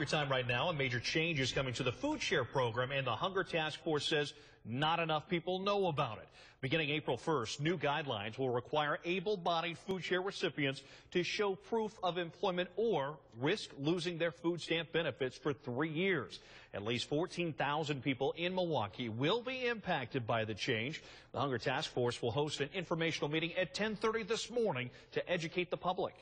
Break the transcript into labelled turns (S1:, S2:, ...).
S1: Your time right now, a major change is coming to the food share program, and the Hunger Task Force says not enough people know about it. Beginning April 1st, new guidelines will require able-bodied food share recipients to show proof of employment or risk losing their food stamp benefits for three years. At least 14,000 people in Milwaukee will be impacted by the change. The Hunger Task Force will host an informational meeting at 10:30 this morning to educate the public.